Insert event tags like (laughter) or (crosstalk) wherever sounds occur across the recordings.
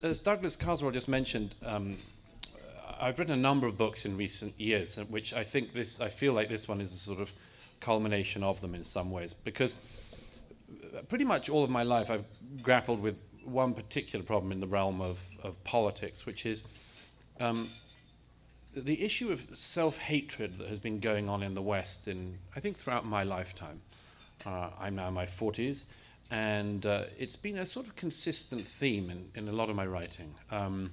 As Douglas Carswell just mentioned, um, I've written a number of books in recent years, which I think this, I feel like this one is a sort of culmination of them in some ways, because pretty much all of my life I've grappled with one particular problem in the realm of, of politics, which is um, the issue of self-hatred that has been going on in the West in, I think, throughout my lifetime. Uh, I'm now in my 40s, and uh, it's been a sort of consistent theme in, in a lot of my writing. Um,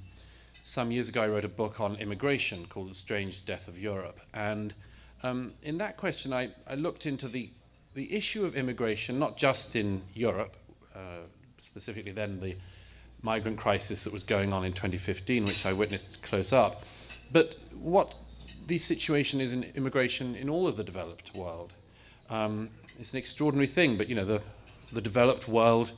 some years ago, I wrote a book on immigration called The Strange Death of Europe. And um, in that question, I, I, looked into the, the issue of immigration, not just in Europe, uh, specifically then the migrant crisis that was going on in 2015, which I witnessed close up, but what the situation is in immigration in all of the developed world. Um, it's an extraordinary thing, but you know, the, the developed world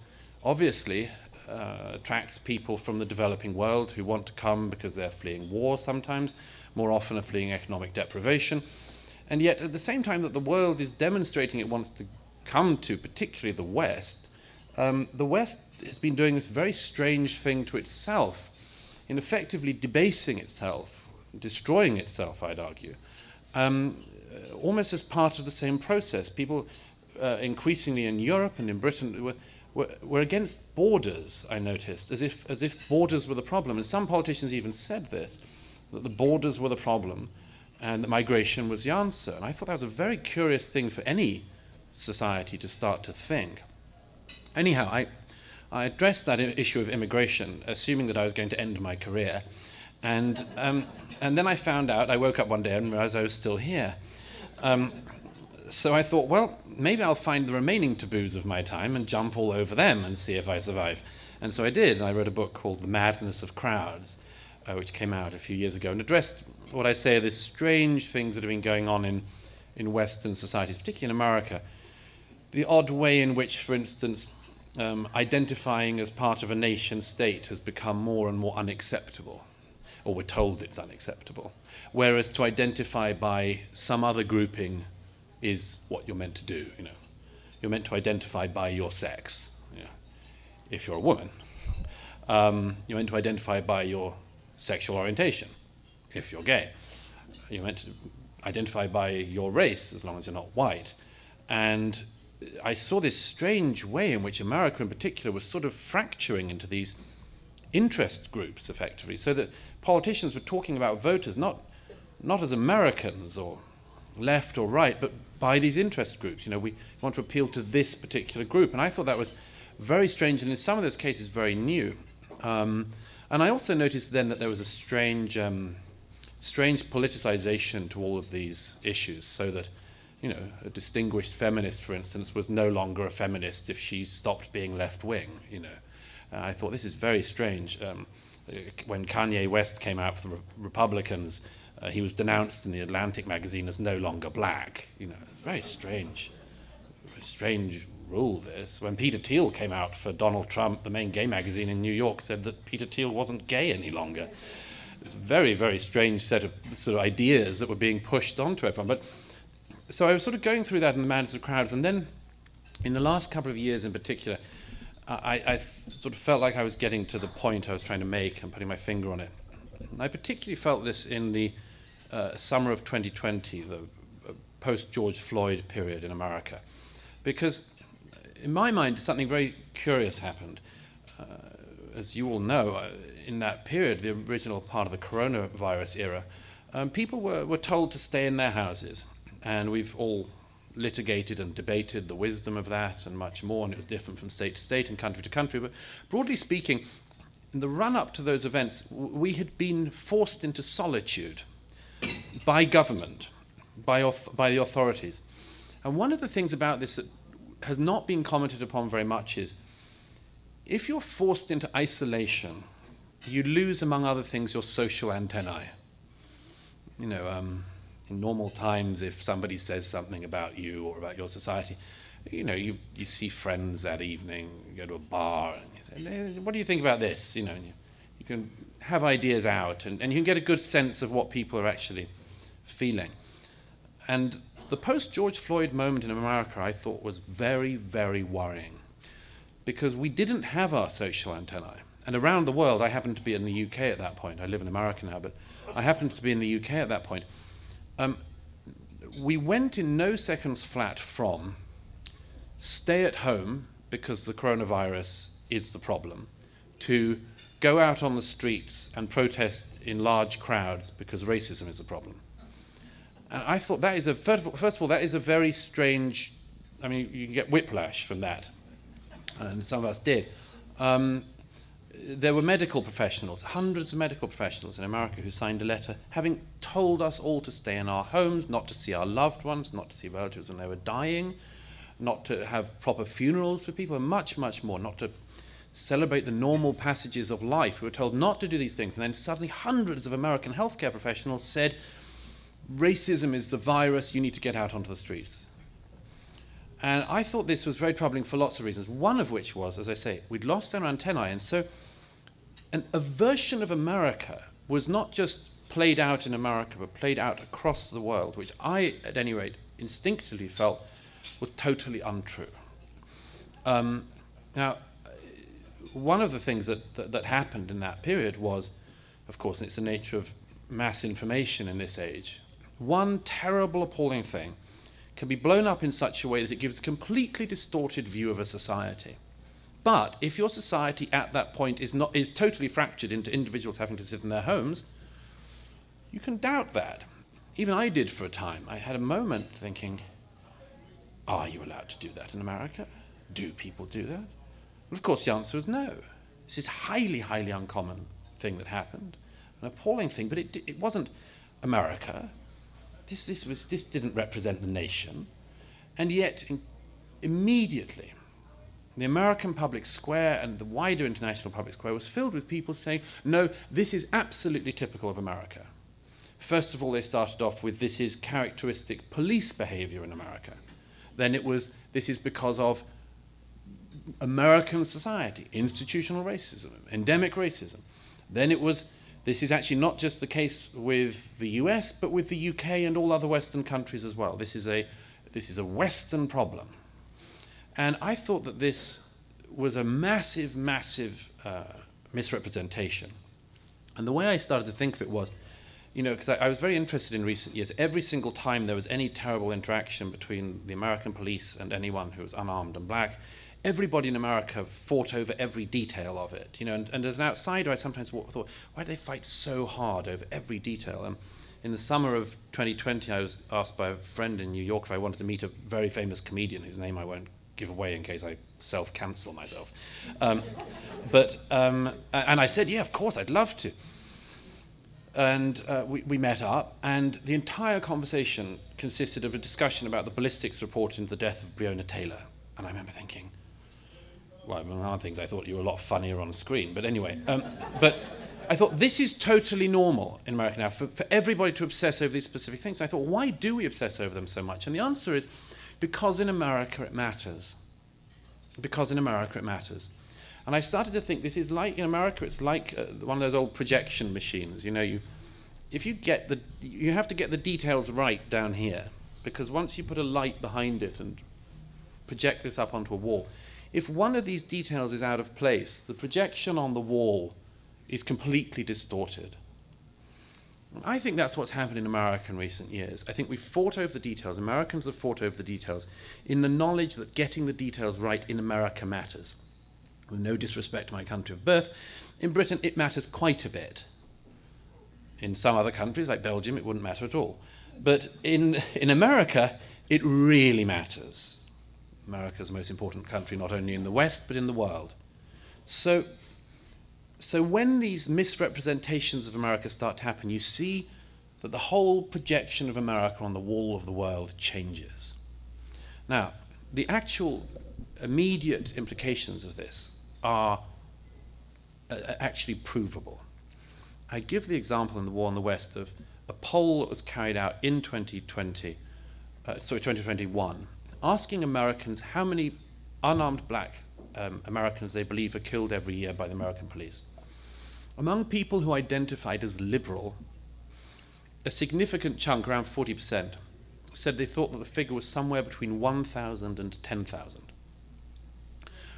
obviously uh, attracts people from the developing world who want to come because they're fleeing war sometimes, more often are fleeing economic deprivation. And yet, at the same time that the world is demonstrating it wants to come to, particularly the West, um, the West has been doing this very strange thing to itself in effectively debasing itself, destroying itself, I'd argue, um, almost as part of the same process. People uh, increasingly in Europe and in Britain were, against borders, I noticed, as if, as if borders were the problem. And some politicians even said this, that the borders were the problem and that migration was the answer. And I thought that was a very curious thing for any society to start to think. Anyhow, I, I addressed that issue of immigration, assuming that I was going to end my career. And, um, and then I found out, I woke up one day and realized I was still here. Um, so I thought, well, maybe I'll find the remaining taboos of my time and jump all over them and see if I survive. And so I did. I wrote a book called The Madness of Crowds, uh, which came out a few years ago and addressed what I say are the strange things that have been going on in, in Western societies, particularly in America. The odd way in which, for instance, um, identifying as part of a nation state has become more and more unacceptable, or we're told it's unacceptable. Whereas to identify by some other grouping is what you're meant to do. You know, you're meant to identify by your sex. If you're a woman, um, you're meant to identify by your sexual orientation. If you're gay, you're meant to identify by your race as long as you're not white. And I saw this strange way in which America, in particular, was sort of fracturing into these interest groups, effectively, so that politicians were talking about voters not not as Americans or left or right, but by these interest groups. You know, we want to appeal to this particular group. And I thought that was very strange and in some of those cases very new. Um, and I also noticed then that there was a strange, um, strange politicization to all of these issues, so that, you know, a distinguished feminist, for instance, was no longer a feminist if she stopped being left wing. You know, uh, I thought this is very strange. Um, when Kanye West came out for the Republicans, uh, he was denounced in the Atlantic magazine as no longer black. You know, it's very strange, very strange rule. This when Peter Thiel came out for Donald Trump, the main gay magazine in New York said that Peter Thiel wasn't gay any longer. It's a very, very strange set of sort of ideas that were being pushed onto everyone. But so I was sort of going through that in the madness of crowds, and then in the last couple of years in particular, I, I sort of felt like I was getting to the point I was trying to make and putting my finger on it. And I particularly felt this in the uh, summer of 2020, the uh, post George Floyd period in America. Because in my mind, something very curious happened. Uh, as you all know, uh, in that period, the original part of the coronavirus era, um, people were, were told to stay in their houses. And we've all litigated and debated the wisdom of that and much more, and it was different from state to state and country to country. But broadly speaking, in the run up to those events, we had been forced into solitude by government, by, by the authorities. And one of the things about this that has not been commented upon very much is if you're forced into isolation, you lose, among other things, your social antennae. You know, um, in normal times, if somebody says something about you or about your society, you know, you, you see friends that evening, you go to a bar, and you say, what do you think about this? You know, you, you can have ideas out, and, and you can get a good sense of what people are actually feeling. And the post George Floyd moment in America, I thought, was very, very worrying because we didn't have our social antennae. and around the world, I happened to be in the UK at that point. I live in America now, but I happened to be in the UK at that point. Um, we went in no seconds flat from stay at home because the coronavirus is the problem to go out on the streets and protest in large crowds because racism is a problem. And I thought that is a, first of all, first of all that is a very strange, I mean, you can get whiplash from that, and some of us did. Um, there were medical professionals, hundreds of medical professionals in America who signed a letter having told us all to stay in our homes, not to see our loved ones, not to see relatives when they were dying, not to have proper funerals for people, and much, much more, not to celebrate the normal passages of life. We were told not to do these things. And then suddenly hundreds of American healthcare professionals said, racism is the virus, you need to get out onto the streets. And I thought this was very troubling for lots of reasons, one of which was, as I say, we'd lost our antennae. And so an, aversion of America was not just played out in America, but played out across the world, which I, at any rate, instinctively felt was totally untrue. Um, now, one of the things that, that, that, happened in that period was, of course, it's the nature of mass information in this age, one terrible, appalling thing can be blown up in such a way that it gives a completely distorted view of a society. But if your society at that point is, not, is totally fractured into individuals having to sit in their homes, you can doubt that. Even I did for a time. I had a moment thinking, are you allowed to do that in America? Do people do that? Well, of course, the answer was no. This is highly, highly uncommon thing that happened, an appalling thing, but it, it wasn't America. This, this, was, this didn't represent the nation. And yet, in, immediately, the American public square and the wider international public square was filled with people saying, no, this is absolutely typical of America. First of all, they started off with this is characteristic police behavior in America. Then it was this is because of American society, institutional racism, endemic racism. Then it was this is actually not just the case with the US, but with the UK and all other Western countries as well. This is a, this is a Western problem. And I thought that this was a massive, massive uh, misrepresentation. And the way I started to think of it was, you know, because I, I, was very interested in recent years, every single time there was any terrible interaction between the American police and anyone who was unarmed and black, everybody in America fought over every detail of it. You know, and, and as an outsider, I sometimes thought, why do they fight so hard over every detail? Um, in the summer of 2020, I was asked by a friend in New York if I wanted to meet a very famous comedian whose name I won't give away in case I self-cancel myself. Um, but um, and I said, yeah, of course, I'd love to. And uh, we, we met up, and the entire conversation consisted of a discussion about the ballistics report into the death of Breonna Taylor. And I remember thinking, well, among other things, I thought you were a lot funnier on screen. But anyway, um, but I thought this is totally normal in America now for, for everybody to obsess over these specific things. I thought, why do we obsess over them so much? And the answer is because in America it matters. Because in America it matters. And I started to think this is like in America, it's like uh, one of those old projection machines. You know, you, if you get the, you have to get the details right down here, because once you put a light behind it and project this up onto a wall, if one of these details is out of place, the projection on the wall is completely distorted. I think that's what's happened in America in recent years. I think we've fought over the details. Americans have fought over the details in the knowledge that getting the details right in America matters. With no disrespect to my country of birth, in Britain it matters quite a bit. In some other countries, like Belgium, it wouldn't matter at all. But in, in America, it really matters. America's the most important country not only in the West but in the world. So, so when these misrepresentations of America start to happen, you see that the whole projection of America on the wall of the world changes. Now, the actual immediate implications of this are uh, actually provable. I give the example in the War on the West of a poll that was carried out in 2020, uh, sorry, 2021, asking Americans how many unarmed black um, Americans they believe are killed every year by the American police. Among people who identified as liberal, a significant chunk, around 40%, said they thought that the figure was somewhere between 1,000 and 10,000.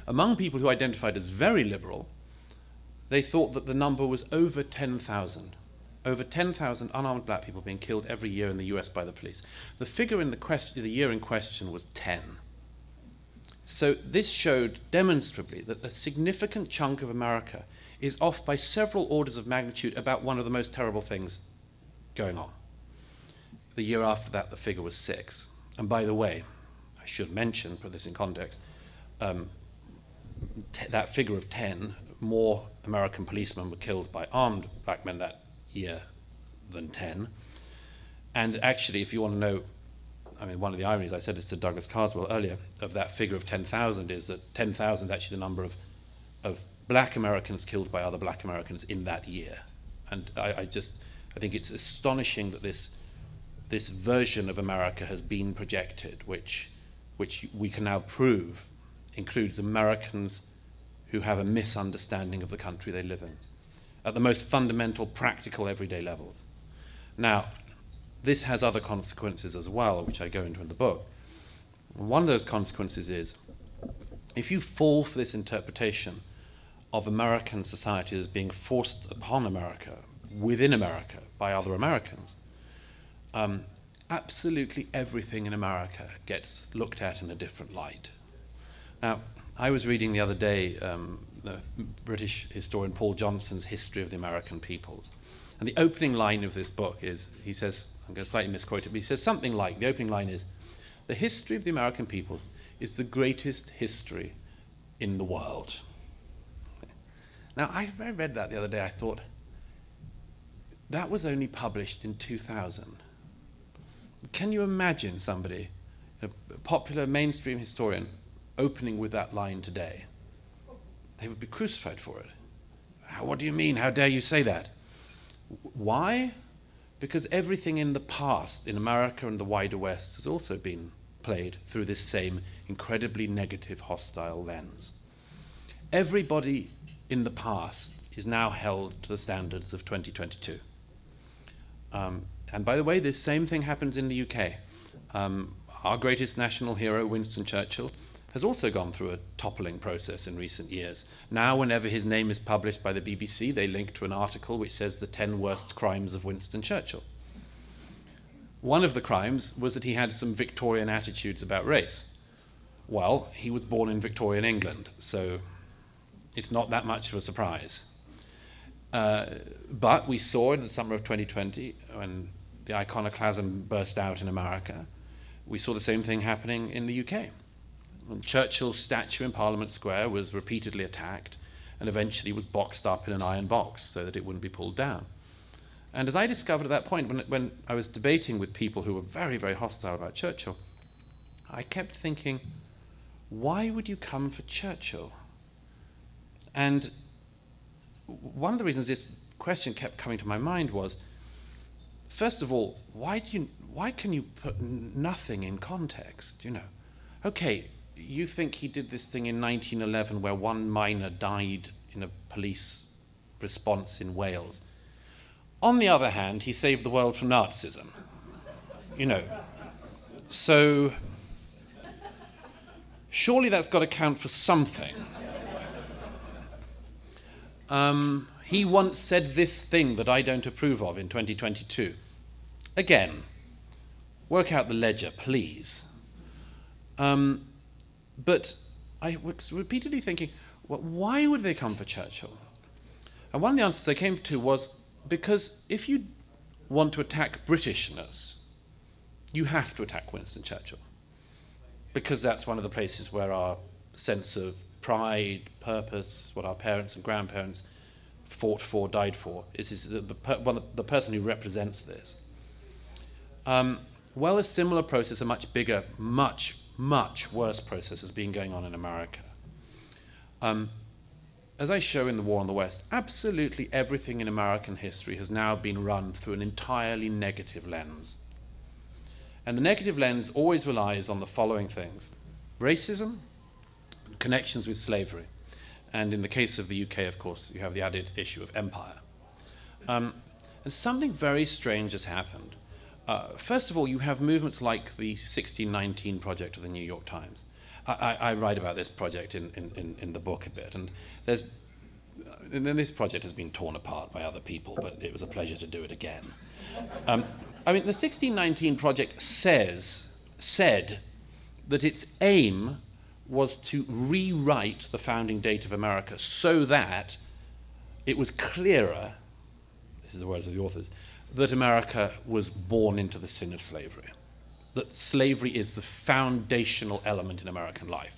Among people who identified as very liberal, they thought that the number was over 10,000. Over 10,000 unarmed black people being killed every year in the US by the police. The figure in the, the year in question was 10. So this showed demonstrably that a significant chunk of America is off by several orders of magnitude about one of the most terrible things going on. The year after that, the figure was six. And by the way, I should mention, put this in context, um, that figure of 10, more American policemen were killed by armed black men that year than 10. And actually, if you want to know, I mean, one of the ironies, I said this to Douglas Carswell earlier, of that figure of 10,000 is that 10,000 is actually the number of, of black Americans killed by other black Americans in that year. And I, I just, I think it's astonishing that this, this version of America has been projected, which, which we can now prove includes Americans who have a misunderstanding of the country they live in at the most fundamental, practical, everyday levels. Now, this has other consequences as well, which I go into in the book. One of those consequences is if you fall for this interpretation of American society as being forced upon America, within America, by other Americans, um, absolutely everything in America gets looked at in a different light. Now, I was reading the other day um, the British historian Paul Johnson's History of the American Peoples. And the opening line of this book is, he says, I'm going to slightly misquote it, but he says something like, the opening line is, the history of the American people is the greatest history in the world. Now, I read that the other day, I thought, that was only published in 2000. Can you imagine somebody, a popular mainstream historian, opening with that line today? They would be crucified for it. How, what do you mean? How dare you say that? Why? Because everything in the past, in America and the wider West, has also been played through this same incredibly negative, hostile lens. Everybody in the past is now held to the standards of 2022. Um, and by the way, this same thing happens in the UK. Um, our greatest national hero, Winston Churchill, has also gone through a toppling process in recent years. Now, whenever his name is published by the BBC, they link to an article which says the 10 worst crimes of Winston Churchill. One of the crimes was that he had some Victorian attitudes about race. Well, he was born in Victorian England, so it's not that much of a surprise. Uh, but we saw in the summer of 2020, when the iconoclasm burst out in America, we saw the same thing happening in the UK. Churchill's statue in Parliament Square was repeatedly attacked and eventually was boxed up in an iron box so that it wouldn't be pulled down. And as I discovered at that point, when, when I was debating with people who were very, very hostile about Churchill, I kept thinking, why would you come for Churchill? And one of the reasons this question kept coming to my mind was, first of all, why, do you, why can you put nothing in context? You know, okay, you think he did this thing in 1911 where one miner died in a police response in Wales. On the other hand, he saved the world from Nazism. You know. So, surely that's got to count for something. Um, he once said this thing that I don't approve of in 2022. Again, work out the ledger, please. Um, but I was repeatedly thinking, well, why would they come for Churchill? And one of the answers I came to was because if you want to attack Britishness, you have to attack Winston Churchill. Because that's one of the places where our sense of pride, purpose, what our parents and grandparents fought for, died for, is, is the, the, the person who represents this. Um, well, a similar process, a much bigger, much much worse process has been going on in America. Um, as I show in The War on the West, absolutely everything in American history has now been run through an entirely negative lens. And the negative lens always relies on the following things racism, connections with slavery, and in the case of the UK, of course, you have the added issue of empire. Um, and something very strange has happened. Uh, first of all, you have movements like the 1619 project of the New York Times. I, I, I write about this project in, in, in, the book a bit, and there's and then this project has been torn apart by other people, but it was a pleasure to do it again. Um, I mean, the 1619 project says, said that its aim was to rewrite the founding date of America so that it was clearer, this is the words of the authors, that America was born into the sin of slavery, that slavery is the foundational element in American life.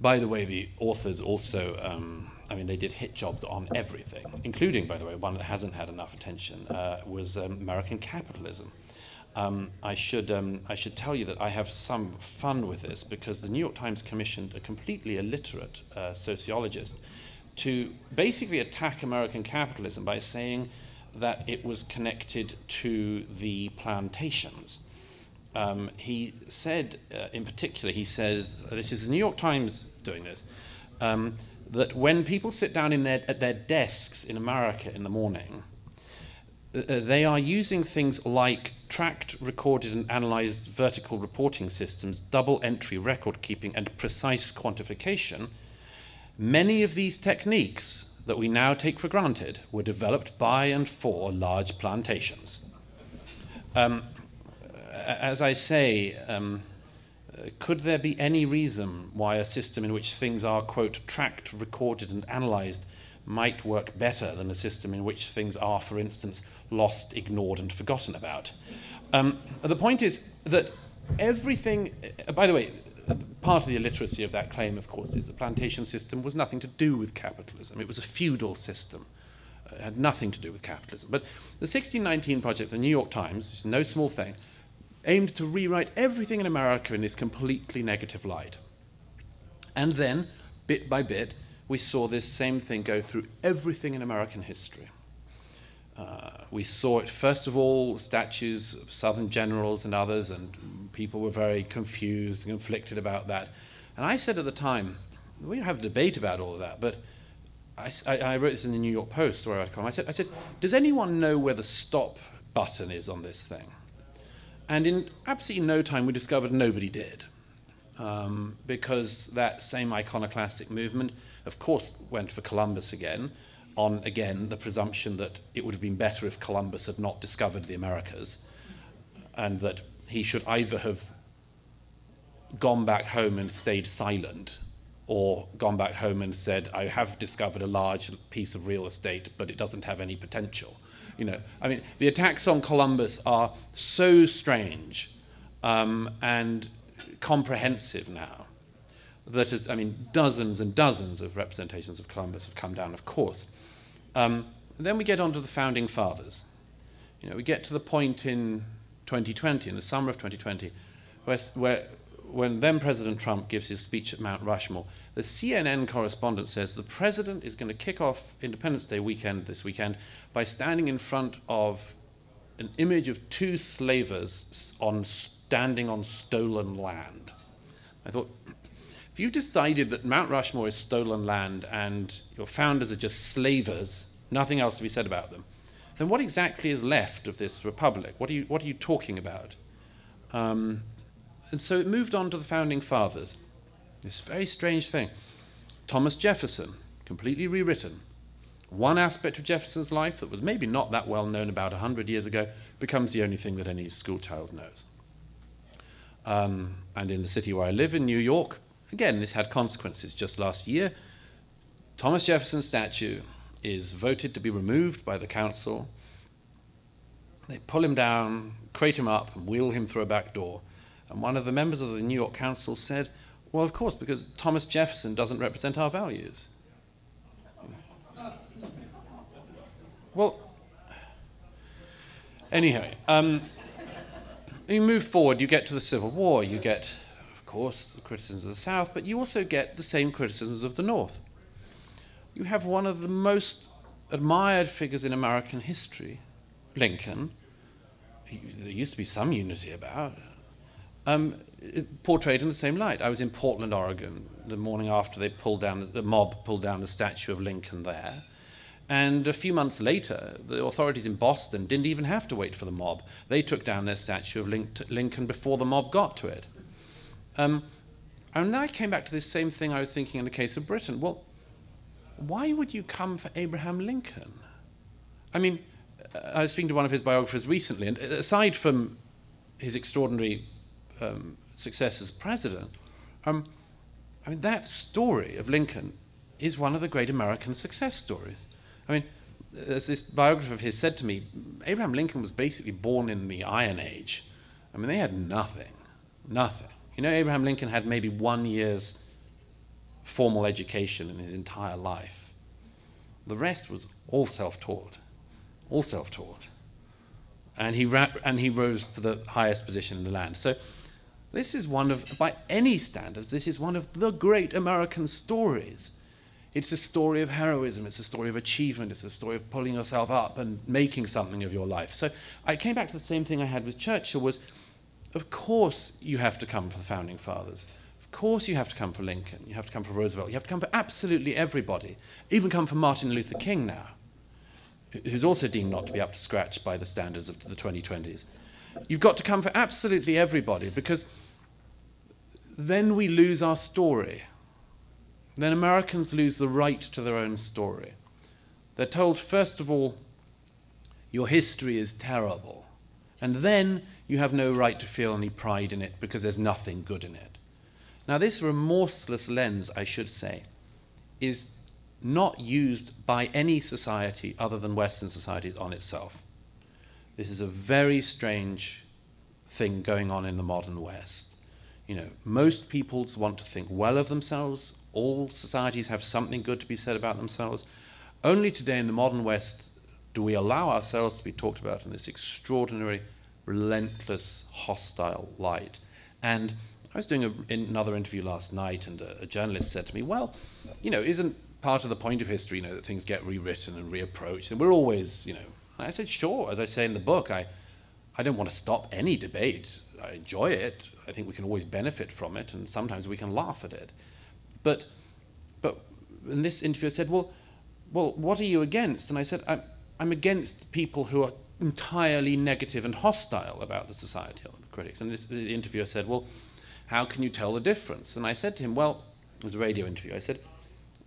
By the way, the authors also, um, I mean, they did hit jobs on everything, including, by the way, one that hasn't had enough attention, uh, was um, American capitalism. Um, I, should, um, I should tell you that I have some fun with this because the New York Times commissioned a completely illiterate uh, sociologist to basically attack American capitalism by saying that it was connected to the plantations. Um, he said, uh, in particular, he says, this is the New York Times doing this, um, that when people sit down in their, at their desks in America in the morning, uh, uh, they are using things like tracked, recorded, and analyzed vertical reporting systems, double entry record keeping, and precise quantification. Many of these techniques that we now take for granted were developed by and for large plantations. Um, as I say, um, could there be any reason why a system in which things are, quote, tracked, recorded, and analyzed might work better than a system in which things are, for instance, lost, ignored, and forgotten about? Um, the point is that everything, uh, by the way, part of the illiteracy of that claim, of course, is the plantation system was nothing to do with capitalism. It was a feudal system. It had nothing to do with capitalism. But the 1619 project, the New York Times, which is no small thing, aimed to rewrite everything in America in this completely negative light. And then, bit by bit, we saw this same thing go through everything in American history. Uh, we saw it, first of all, statues of Southern generals and others, and people were very confused and conflicted about that. And I said at the time, we have a debate about all of that, but I, I, I wrote this in the New York Post where I'd come. I said, I said, does anyone know where the stop button is on this thing? And in absolutely no time, we discovered nobody did. Um, because that same iconoclastic movement, of course, went for Columbus again, on again the presumption that it would have been better if Columbus had not discovered the Americas, and that he should either have gone back home and stayed silent, or gone back home and said, I have discovered a large piece of real estate, but it doesn't have any potential. You know, I mean, the attacks on Columbus are so strange um, and comprehensive now that, as, I mean, dozens and dozens of representations of Columbus have come down, of course. Um, then we get on to the founding fathers. You know, we get to the point in 2020, in the summer of 2020, where, where when then President Trump gives his speech at Mount Rushmore, the CNN correspondent says the president is going to kick off Independence Day weekend this weekend by standing in front of an image of two slavers on standing on stolen land. I thought, you've decided that Mount Rushmore is stolen land and your founders are just slavers, nothing else to be said about them, then what exactly is left of this republic? What are you, what are you talking about? Um, and so it moved on to the founding fathers. This very strange thing. Thomas Jefferson, completely rewritten. One aspect of Jefferson's life that was maybe not that well known about 100 years ago becomes the only thing that any schoolchild knows. Um, and in the city where I live, in New York, again, this had consequences. Just last year, Thomas Jefferson's statue is voted to be removed by the council. They pull him down, crate him up, and wheel him through a back door. And one of the members of the New York Council said, Well, of course, because Thomas Jefferson doesn't represent our values. Well, anyway, um, you move forward, you get to the Civil War, you get, course, the criticisms of the South, but you also get the same criticisms of the North. You have one of the most admired figures in American history, Lincoln. There used to be some unity about um, portrayed in the same light. I was in Portland, Oregon, the morning after they pulled down the mob pulled down the statue of Lincoln there. And a few months later, the authorities in Boston didn't even have to wait for the mob. They took down their statue of Lincoln before the mob got to it. Um, and then I came back to this same thing I was thinking in the case of Britain. Well, why would you come for Abraham Lincoln? I mean, I was speaking to one of his biographers recently, and aside from his extraordinary um, success as president, um, I mean, that story of Lincoln is one of the great American success stories. I mean, as this biographer of his said to me, Abraham Lincoln was basically born in the Iron Age. I mean, they had nothing, nothing. You know, Abraham Lincoln had maybe one year's formal education in his entire life. The rest was all self taught, all self taught. And he, and he rose to the highest position in the land. So, this is one of, by any standards, this is one of the great American stories. It's a story of heroism, it's a story of achievement, it's a story of pulling yourself up and making something of your life. So I came back to the same thing I had with Churchill was, of course you have to come for the founding fathers. Of course you have to come for Lincoln, you have to come for Roosevelt, you have to come for absolutely everybody. Even come for Martin Luther King now, who's also deemed not to be up to scratch by the standards of the 2020s. You've got to come for absolutely everybody because then we lose our story. Then Americans lose the right to their own story. They're told, first of all, your history is terrible. And then you have no right to feel any pride in it because there's nothing good in it. Now, this remorseless lens, I should say, is not used by any society other than Western societies on itself. This is a very strange thing going on in the modern West. You know, most peoples want to think well of themselves. All societies have something good to be said about themselves. Only today in the modern West do we allow ourselves to be talked about in this extraordinary, relentless, hostile light. And I was doing a, another interview last night, and a, a journalist said to me, "Well, you know, isn't part of the point of history, you know, that things get rewritten and reapproached, and we're always, you know, and I said, sure. As I say in the book, I, I don't want to stop any debate. I enjoy it. I think we can always benefit from it, and sometimes we can laugh at it. But, but in this I said, well, well, what are you against? And I said, I'm, I'm against people who are entirely negative and hostile about the society, the critics. And this, the interviewer said, well, how can you tell the difference? And I said to him, well, it was a radio interview. I said,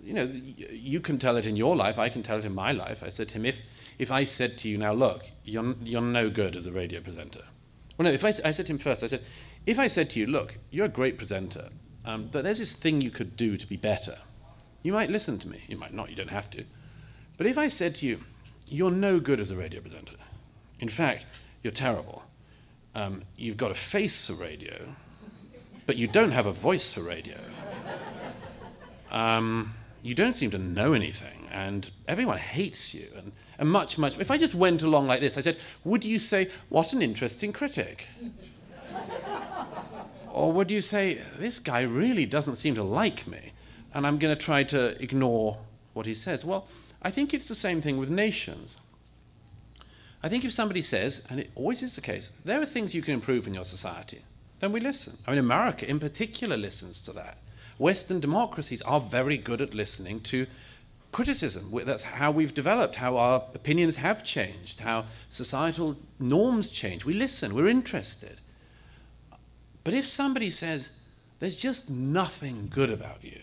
you know, you can tell it in your life, I can tell it in my life. I said to him, if, if I said to you, now look, you're, you're no good as a radio presenter. Well, no, if I, I said to him first, I said, if I said to you, look, you're a great presenter, um, but there's this thing you could do to be better, you might listen to me. You might not, you don't have to. But if I said to you, you're no good as a radio presenter, in fact, you're terrible, um, you've got a face for radio, but you don't have a voice for radio. Um, you don't seem to know anything, and everyone hates you, and, and much, much. If I just went along like this, I said, Would you say, What an interesting critic? or would you say, This guy really doesn't seem to like me, and I'm going to try to ignore what he says? Well, I think it's the same thing with nations. I think if somebody says, and it always is the case, there are things you can improve in your society, then we listen. I mean, America in particular listens to that. Western democracies are very good at listening to criticism. That's how we've developed, how our opinions have changed, how societal norms change. We listen, we're interested. But if somebody says, there's just nothing good about you,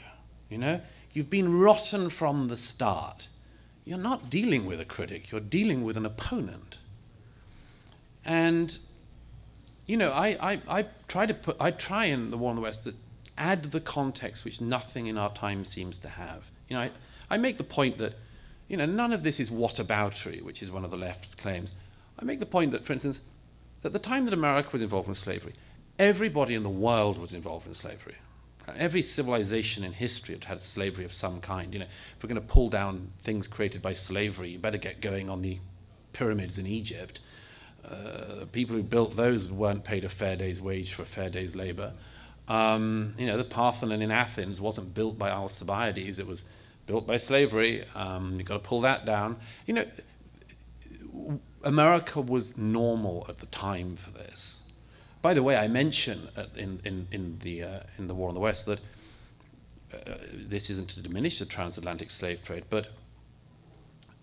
you know, you've been rotten from the start, you're not dealing with a critic, you're dealing with an opponent. And, you know, I, I, I try to put, I try in The War on the West to add the context which nothing in our time seems to have. You know, I, I make the point that, you know, none of this is whataboutery, which is one of the left's claims. I make the point that, for instance, at the time that America was involved in slavery, everybody in the world was involved in slavery. Every civilization in history had had slavery of some kind. You know, if we're going to pull down things created by slavery, you better get going on the pyramids in Egypt. Uh, people who built those weren't paid a fair day's wage for a fair day's labor. Um, you know, the Parthenon in Athens wasn't built by Alcibiades, it was built by slavery. Um, you've got to pull that down. You know, America was normal at the time for this. By the way, I mention in, in, in, the, uh, in the War on the West that uh, this isn't to diminish the transatlantic slave trade, but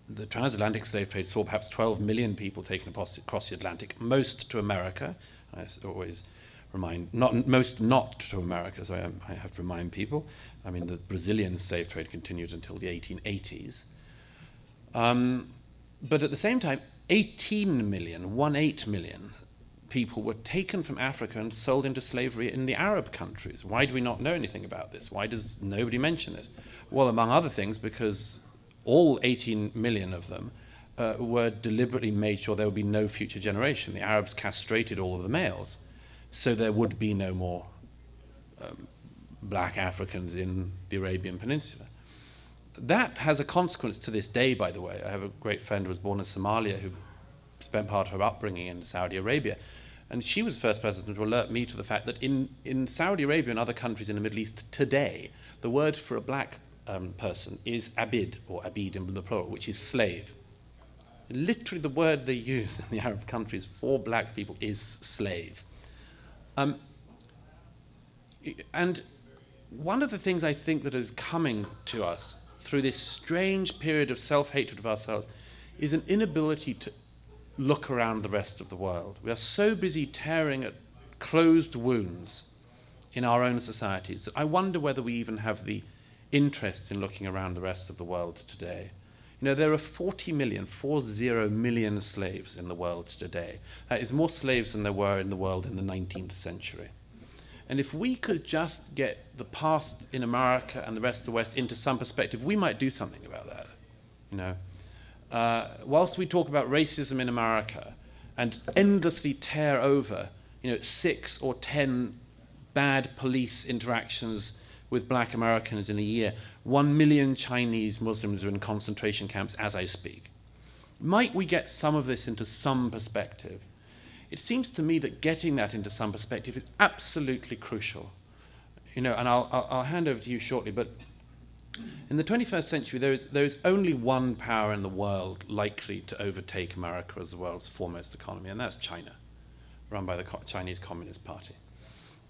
the transatlantic slave trade saw perhaps 12 million people taken across the Atlantic, most to America. I always remind, not, most not to America, so I, I have to remind people. I mean, the Brazilian slave trade continued until the 1880s. Um, but at the same time, 18 million, one eight million people were taken from Africa and sold into slavery in the Arab countries. Why do we not know anything about this? Why does nobody mention this? Well, among other things, because all 18 million of them uh, were deliberately made sure there would be no future generation. The Arabs castrated all of the males, so there would be no more um, black Africans in the Arabian Peninsula. That has a consequence to this day, by the way. I have a great friend who was born in Somalia who spent part of her upbringing in Saudi Arabia. And she was the first person to alert me to the fact that in, in Saudi Arabia and other countries in the Middle East today, the word for a black um, person is abid, or abid in the plural, which is slave. Literally, the word they use in the Arab countries for black people is slave. Um, and one of the things I think that is coming to us through this strange period of self hatred of ourselves is an inability to look around the rest of the world. We are so busy tearing at closed wounds in our own societies that I wonder whether we even have the interest in looking around the rest of the world today. You know, there are 40 million, 40 million slaves in the world today. That is more slaves than there were in the world in the 19th century. And if we could just get the past in America and the rest of the West into some perspective, we might do something about that. You know, uh, whilst we talk about racism in America and endlessly tear over, you know, six or ten bad police interactions with black Americans in a year, one million Chinese Muslims are in concentration camps as I speak. Might we get some of this into some perspective? It seems to me that getting that into some perspective is absolutely crucial. You know, and I'll, I'll, I'll hand over to you shortly, but in the 21st century, there is, there is only one power in the world likely to overtake America as the world's foremost economy, and that's China, run by the Co Chinese Communist Party.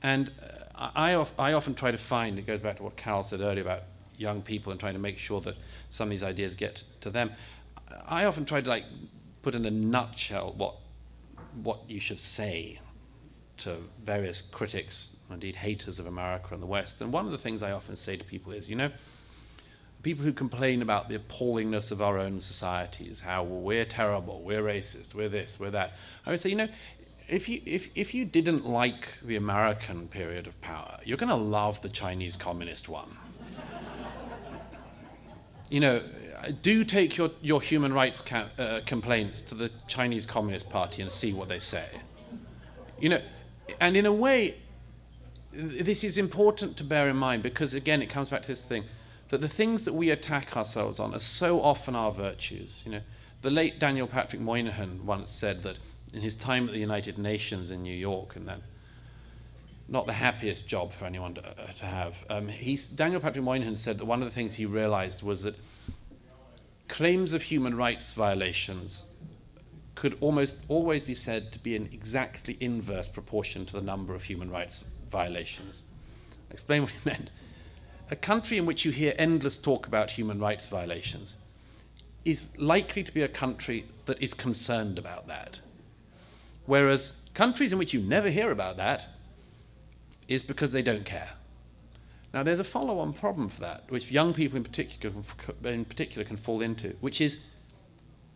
And uh, I, I often try to find, it goes back to what Carol said earlier about young people and trying to make sure that some of these ideas get to them. I often try to like put in a nutshell what what you should say to various critics, indeed haters of America and the West. And one of the things I often say to people is, you know, people who complain about the appallingness of our own societies, how well, we're terrible, we're racist, we're this, we're that. I would say, you know, if you, if, if you didn't like the American period of power, you're going to love the Chinese communist one. (laughs) you know, do take your, your human rights uh, complaints to the Chinese Communist Party and see what they say. You know, and in a way, this is important to bear in mind because, again, it comes back to this thing that the things that we attack ourselves on are so often our virtues. You know, the late Daniel Patrick Moynihan once said that in his time at the United Nations in New York, and then not the happiest job for anyone to, uh, to have. Um, Daniel Patrick Moynihan said that one of the things he realized was that claims of human rights violations could almost always be said to be in exactly inverse proportion to the number of human rights violations. I'll explain what he meant. A country in which you hear endless talk about human rights violations is likely to be a country that is concerned about that. Whereas countries in which you never hear about that is because they don't care. Now, there's a follow on problem for that, which young people in particular, in particular can fall into, which is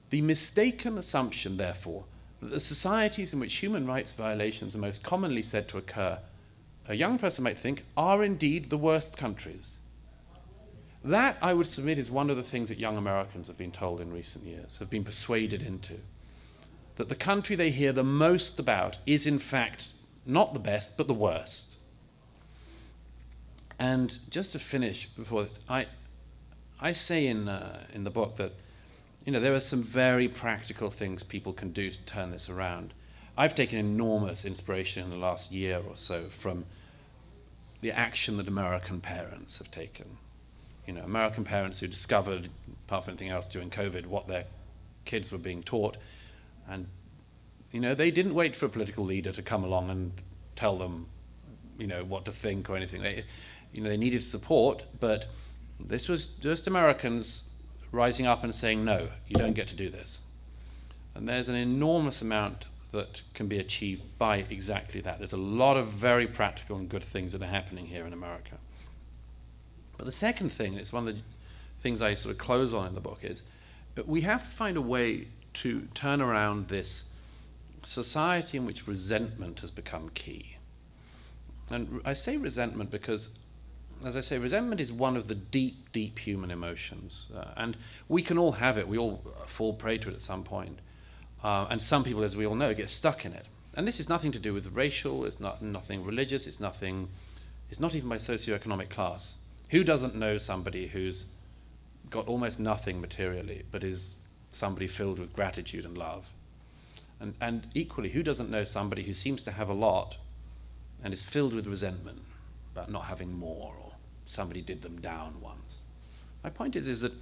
the mistaken assumption, therefore, that the societies in which human rights violations are most commonly said to occur, a young person might think, are indeed the worst countries. That, I would submit, is one of the things that young Americans have been told in recent years, have been persuaded into. That the country they hear the most about is, in fact, not the best, but the worst. And just to finish before this, I, I say in, uh, in the book that you know, there are some very practical things people can do to turn this around. I've taken enormous inspiration in the last year or so from the action that American parents have taken. You know, American parents who discovered, apart from anything else during COVID, what their kids were being taught. And, you know, they didn't wait for a political leader to come along and tell them, you know, what to think or anything. They, you know, they needed support, but this was just Americans rising up and saying, no, you don't get to do this. And there's an enormous amount that can be achieved by exactly that. There's a lot of very practical and good things that are happening here in America. But the second thing, it's one of the things I sort of close on in the book, is we have to find a way to turn around this society in which resentment has become key. And I say resentment because, as I say, resentment is one of the deep, deep human emotions. Uh, and we can all have it, we all fall prey to it at some point. Uh, and some people, as we all know, get stuck in it. And this is nothing to do with racial, it's not, nothing religious, it's nothing, it's not even by socioeconomic class. Who doesn't know somebody who's got almost nothing materially, but is somebody filled with gratitude and love? And, and equally, who doesn't know somebody who seems to have a lot and is filled with resentment about not having more or somebody did them down once? My point is, is that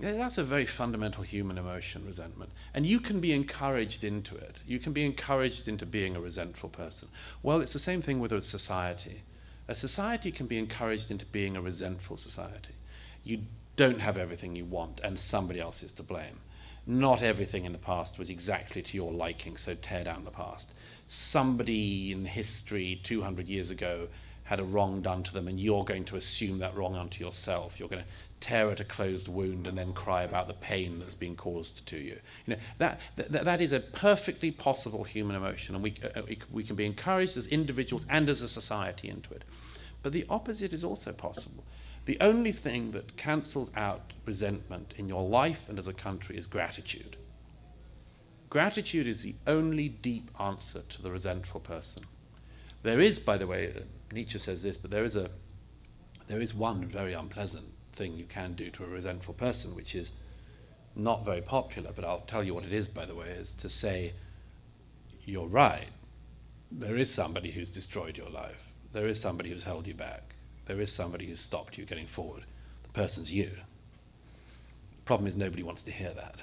that's a very fundamental human emotion, resentment. And you can be encouraged into it. You can be encouraged into being a resentful person. Well, it's the same thing with a society. A society can be encouraged into being a resentful society. You don't have everything you want, and somebody else is to blame. Not everything in the past was exactly to your liking, so tear down the past. Somebody in history 200 years ago had a wrong done to them, and you're going to assume that wrong onto yourself. You're going to tear at a closed wound and then cry about the pain that's been caused to you. You know, that, that, that is a perfectly possible human emotion, and we, uh, we, can be encouraged as individuals and as a society into it. But the opposite is also possible. The only thing that cancels out resentment in your life and as a country is gratitude. Gratitude is the only deep answer to the resentful person. There is, by the way, uh, Nietzsche says this, but there is, a, there is one very unpleasant thing you can do to a resentful person, which is not very popular, but I'll tell you what it is, by the way, is to say, you're right. There is somebody who's destroyed your life. There is somebody who's held you back. There is somebody who's stopped you getting forward. The person's you. The problem is nobody wants to hear that.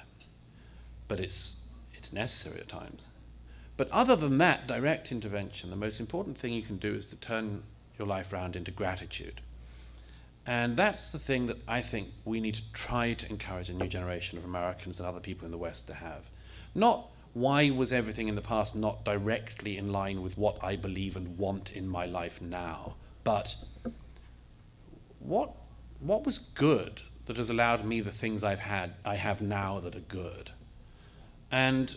But it's, it's necessary at times. But other than that direct intervention, the most important thing you can do is to turn your life around into gratitude. And that's the thing that I think we need to try to encourage a new generation of Americans and other people in the West to have. Not why was everything in the past not directly in line with what I believe and want in my life now, but what, what was good that has allowed me the things I've had, I have now that are good? And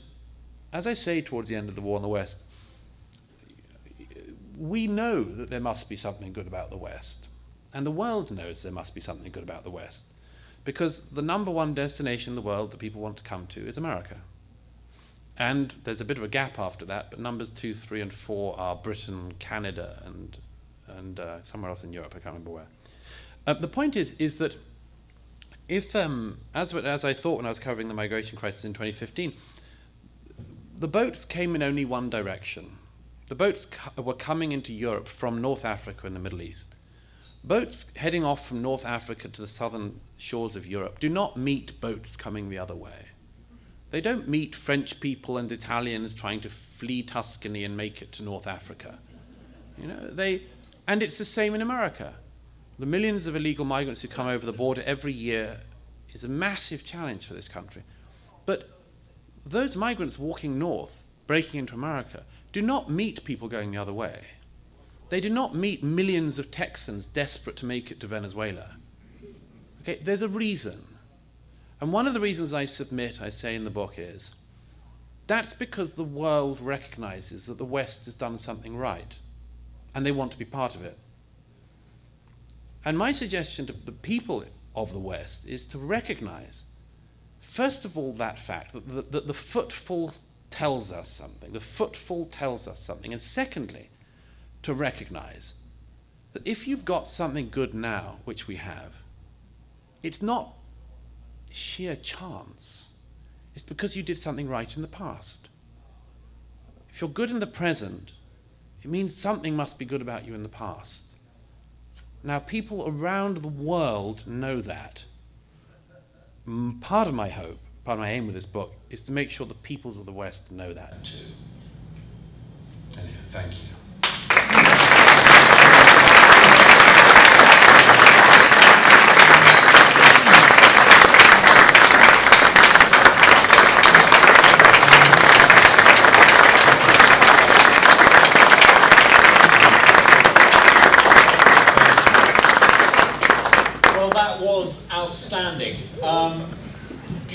as I say towards the end of the War on the West, we know that there must be something good about the West. And the world knows there must be something good about the West. Because the number one destination in the world that people want to come to is America. And there's a bit of a gap after that, but numbers two, three, and four are Britain, Canada, and, and uh, somewhere else in Europe, I can't remember where. Uh, the point is, is that if, um, as, as I thought when I was covering the migration crisis in 2015, the boats came in only one direction. The boats were coming into Europe from North Africa and the Middle East. Boats heading off from North Africa to the southern shores of Europe do not meet boats coming the other way. They don't meet French people and Italians trying to flee Tuscany and make it to North Africa. You know, they, and it's the same in America. The millions of illegal migrants who come over the border every year is a massive challenge for this country. But those migrants walking north, breaking into America, do not meet people going the other way. They do not meet millions of Texans desperate to make it to Venezuela. Okay, there's a reason. And one of the reasons I submit, I say in the book, is that's because the world recognizes that the West has done something right and they want to be part of it. And my suggestion to the people of the West is to recognize, first of all, that fact that the, that the footfall tells us something. The footfall tells us something. And secondly, to recognize that if you've got something good now, which we have, it's not sheer chance. It's because you did something right in the past. If you're good in the present, it means something must be good about you in the past. Now, people around the world know that. Part of my hope, part of my aim with this book, is to make sure the peoples of the West know that too. Anyway, thank you.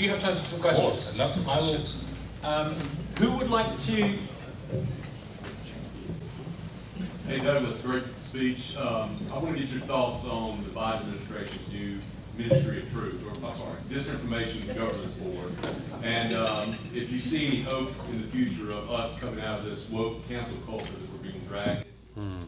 Time for some questions. Of course, I will. Um, who would like to? Hey Douglas, great speech. Um, I want to get your thoughts on the Biden administration's new Ministry of Truth, or I'm sorry, Disinformation Governance Board. And um, if you see any hope in the future of us coming out of this woke cancel culture that we're being dragged. Hmm.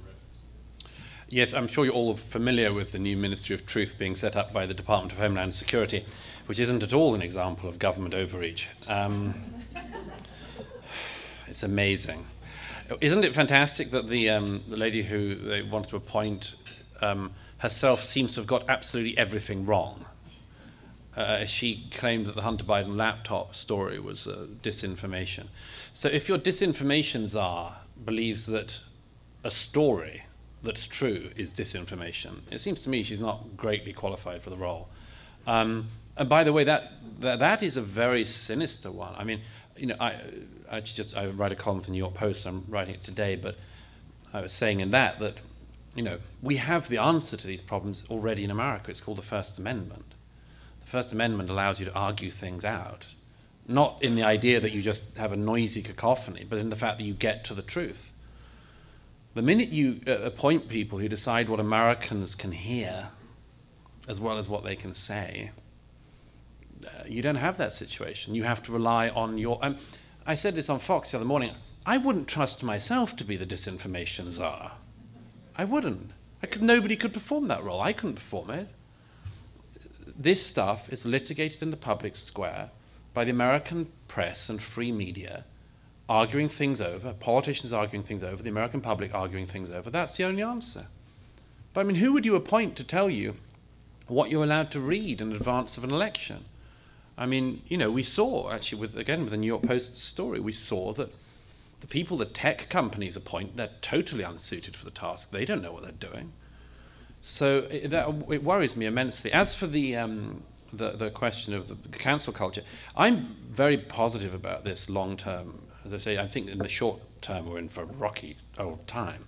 Yes, I'm sure you're all familiar with the new Ministry of Truth being set up by the Department of Homeland Security, which isn't at all an example of government overreach. Um, it's amazing. Isn't it fantastic that the, um, the lady who they wanted to appoint um, herself seems to have got absolutely everything wrong. Uh, she claimed that the Hunter Biden laptop story was uh, disinformation. So if your disinformation czar believes that a story that's true is disinformation, it seems to me she's not greatly qualified for the role. Um, and by the way, that, that, that is a very sinister one. I mean, you know, I, I just I write a column for the New York Post. I'm writing it today, but I was saying in that that you know, we have the answer to these problems already in America. It's called the First Amendment. The First Amendment allows you to argue things out, not in the idea that you just have a noisy cacophony, but in the fact that you get to the truth. The minute you uh, appoint people who decide what Americans can hear as well as what they can say, uh, you don't have that situation. You have to rely on your. Um, I said this on Fox the other morning. I wouldn't trust myself to be the disinformation czar. I wouldn't, because nobody could perform that role. I couldn't perform it. This stuff is litigated in the public square by the American press and free media, arguing things over, politicians arguing things over, the American public arguing things over. That's the only answer. But I mean, who would you appoint to tell you what you're allowed to read in advance of an election? I mean, you know, we saw actually with again with the New York Post story, we saw that the people the tech companies appoint, they're totally unsuited for the task. They don't know what they're doing. So it, that, it worries me immensely. As for the, um, the, the question of the cancel culture, I'm very positive about this long term. As I say, I think in the short term we're in for a rocky old time.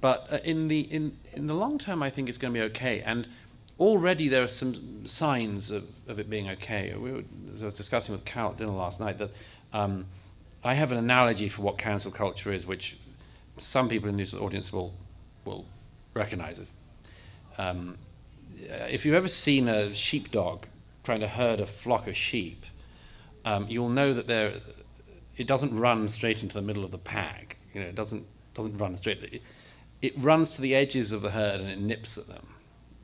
But uh, in, the, in, in the long term, I think it's going to be okay. And already there are some signs of, of it being okay. We were, as I was discussing with Cal at dinner last night, that um, I have an analogy for what cancel culture is, which some people in this audience will will recognize it. Um, if you've ever seen a sheepdog trying to herd a flock of sheep, um, you'll know that there it doesn't run straight into the middle of the pack. You know, it doesn't doesn't run straight. It, it runs to the edges of the herd and it nips at them.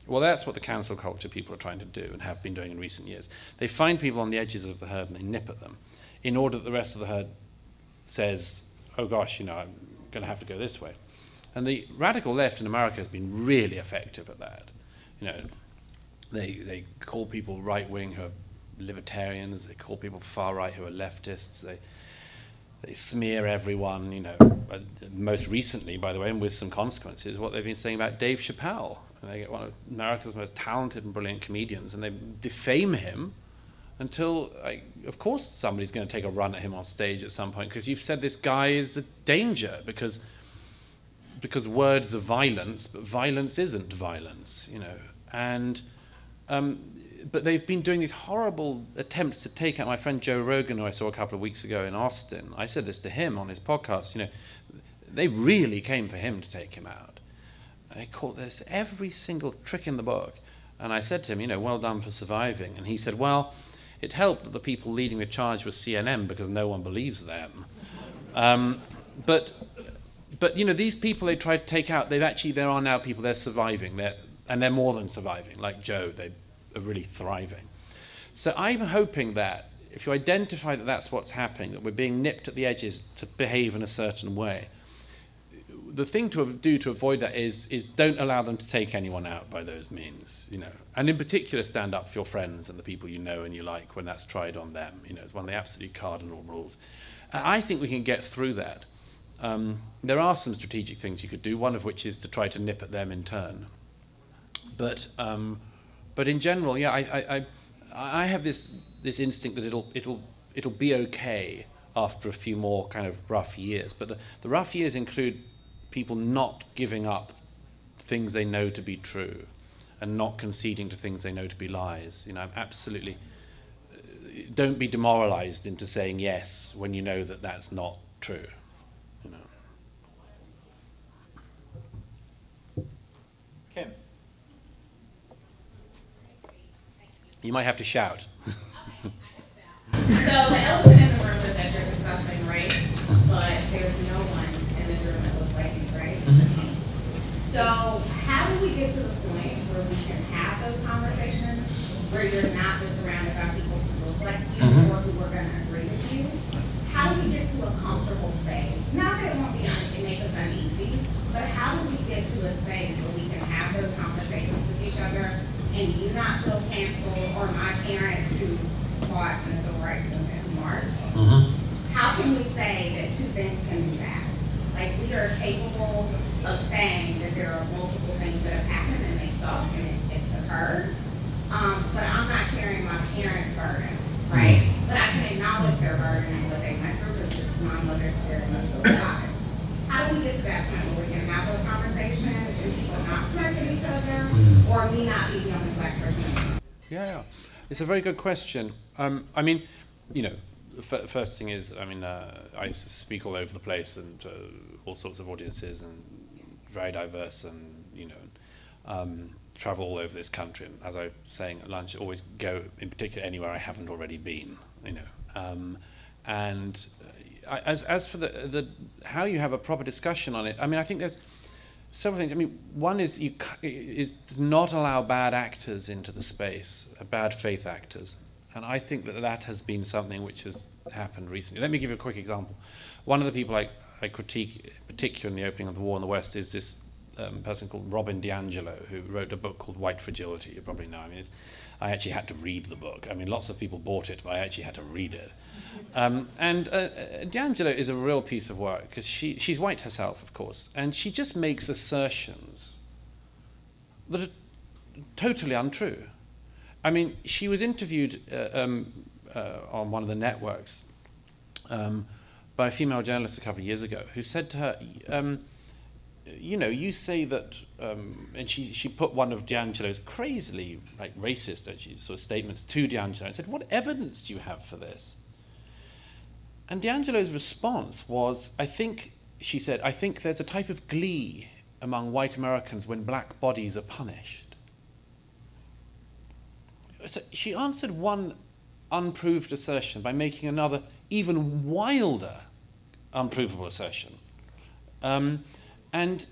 Well, that's what the cancel culture people are trying to do and have been doing in recent years. They find people on the edges of the herd and they nip at them in order that the rest of the herd says, oh gosh, you know, I'm going to have to go this way. And the radical left in America has been really effective at that. You know, they, they call people right wing who are libertarians, they call people far right who are leftists, they, they smear everyone, you know. Most recently, by the way, and with some consequences, what they've been saying about Dave Chappelle. And they get one of America's most talented and brilliant comedians, and they defame him until, I, of course, somebody's going to take a run at him on stage at some point because you've said this guy is a danger because because words are violence, but violence isn't violence, you know. And um, but they've been doing these horrible attempts to take out my friend Joe Rogan, who I saw a couple of weeks ago in Austin. I said this to him on his podcast. You know, they really came for him to take him out. They caught this every single trick in the book. And I said to him, you know, well done for surviving. And he said, well, it helped that the people leading the charge were CNN because no one believes them. Um, but, but, you know, these people they tried to take out, they've actually, there are now people, they're surviving, they're, and they're more than surviving, like Joe, they are really thriving. So I'm hoping that if you identify that that's what's happening, that we're being nipped at the edges to behave in a certain way, the thing to do to avoid that is is don't allow them to take anyone out by those means, you know. And in particular, stand up for your friends and the people you know and you like when that's tried on them. You know, it's one of the absolute cardinal rules. I think we can get through that. Um, there are some strategic things you could do. One of which is to try to nip at them in turn. But um, but in general, yeah, I, I, I, I have this this instinct that it'll it'll it'll be okay after a few more kind of rough years. But the, the rough years include people not giving up things they know to be true and not conceding to things they know to be lies. You know, I'm absolutely, don't be demoralized into saying yes when you know that that's not true. You know. Kim? You might have to shout. So the elephant in the room is that you're discussing race, but there's no one in this room that looks like me, right? Mm-hmm. So how do we get to the point where we can have those conversations, where you're not just surrounded by people who look like you mm-hmm. or who are gonna agree with you? How do we get to a comfortable space? Not that it won't be, it make us uneasy, but how do we get to a space where we can have those conversations with each other and do not feel canceled or my parents who fought in the civil rights movement in March? How can we say that two things can be bad? Like, we are capable of saying that there are multiple things that have happened and they suck and it, it's occurred. Um, but I'm not carrying my parents' burden, right? But I can acknowledge their burden and what they went through because my mother's very much so alive. How do we get to that point where we can have those conversations and people not smacking each other or me not be the only black person? in the room? Yeah, yeah. It's a very good question. Um, I mean, you know, the f- first thing is, I mean, uh, I speak all over the place and uh, all sorts of audiences and very diverse and, you know, um, travel all over this country. And as I was saying at lunch, always go, in particular, anywhere I haven't already been, you know. Um, and as, as for the, the, how you have a proper discussion on it, I mean, I think there's, several things. I mean, one is you is not allow bad actors into the space, uh, bad faith actors, and I think that that has been something which has happened recently. Let me give you a quick example. One of the people I, I critique, particularly in the opening of the War on the West, is this um, person called Robin DiAngelo, who wrote a book called White Fragility. You probably know. I mean, I actually had to read the book. I mean, lots of people bought it, but I actually had to read it. Um, and uh, uh, DiAngelo is a real piece of work because she, she's white herself, of course, and she just makes assertions that are totally untrue. I mean, she was interviewed uh, um, uh, on one of the networks um, by a female journalist a couple of years ago who said to her, um, you know, you say that, um, and she, she put one of DiAngelo's crazily like racist actually, sort of statements to DiAngelo and said, what evidence do you have for this? And DiAngelo's response was, I think, she said, I think there's a type of glee among white Americans when black bodies are punished. So she answered one unproved assertion by making another, even wilder, unprovable assertion. Um, and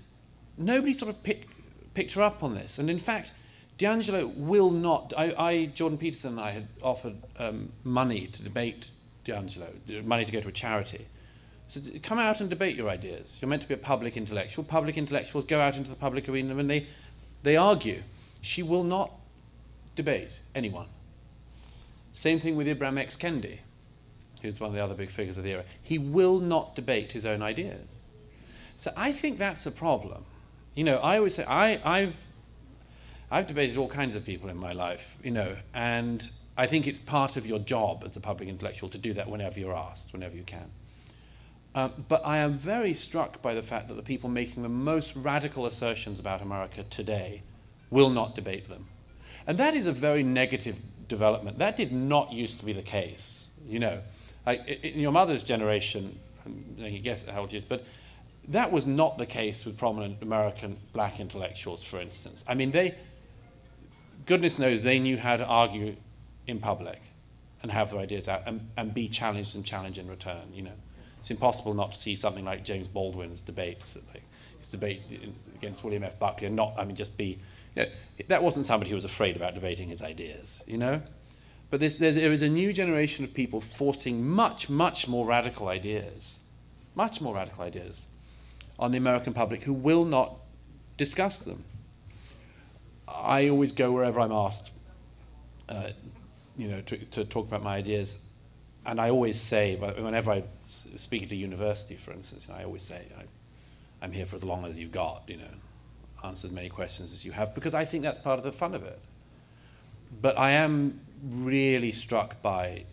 nobody sort of pick, picked her up on this. And in fact, DiAngelo will not. I, I Jordan Peterson and I had offered um, money to debate DiAngelo, money to go to a charity. So come out and debate your ideas. You're meant to be a public intellectual. Public intellectuals go out into the public arena and they, they argue. She will not debate anyone. Same thing with Ibram X. Kendi, who's one of the other big figures of the era. He will not debate his own ideas. So I think that's a problem. You know, I always say I, I've I've debated all kinds of people in my life, you know, and I think it's part of your job as a public intellectual to do that whenever you're asked, whenever you can. Uh, but I am very struck by the fact that the people making the most radical assertions about America today will not debate them. And that is a very negative development. That did not used to be the case. You know, like in your mother's generation, I guess how old she is, but that was not the case with prominent American black intellectuals, for instance. I mean, they, goodness knows, they knew how to argue in public and have their ideas out and, and be challenged and challenged in return, you know. It's impossible not to see something like James Baldwin's debates, like his debate against William F. Buckley, and not, I mean, just be, you know, that wasn't somebody who was afraid about debating his ideas, you know. But this, there is a new generation of people forcing much, much more radical ideas, much more radical ideas, on the American public who will not discuss them. I always go wherever I'm asked, uh, you know, to, to talk about my ideas, and I always say, whenever I speak at a university, for instance, you know, I always say, I, I'm here for as long as you've got, you know, answer as many questions as you have, because I think that's part of the fun of it. But I am really struck by